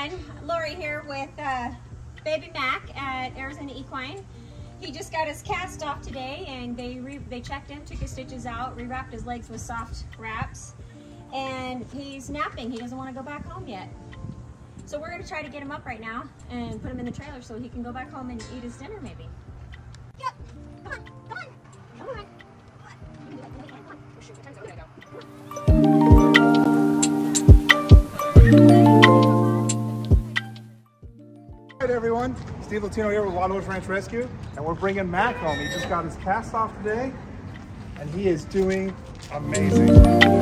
everyone. Lori here with uh, Baby Mak at Arizona Equine. He just got his cast off today and they they checked him, took his stitches out, rewrapped his legs with soft wraps, and he's napping. He doesn't want to go back home yet. So we're going to try to get him up right now and put him in the trailer so he can go back home and eat his dinner maybe. Yep. Come on. Come on. Come on. Everyone. Steve Latino here with Wild Horse Ranch Rescue, and we're bringing Mak home. He just got his cast off today, and he is doing amazing.